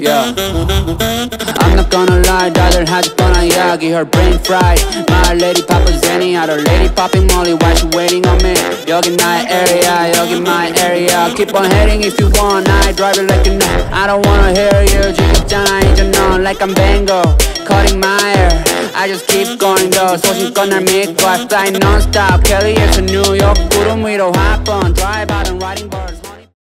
Yeah. I'm not gonna lie 다들 하지 뻔한 이야기 Her brain fried. My lady papa Zenny Other lady popping Molly Why she waiting on me? 여기 my area 여기 my area. Keep on heading if you want I drive it like a know I don't wanna hear you 지겹잖아 이제 넌 Like I'm Bango Cutting my hair I just keep going though 소신껏 날 믿고 I fly non-stop. Kelly it's a New York 구름 위로 hop on.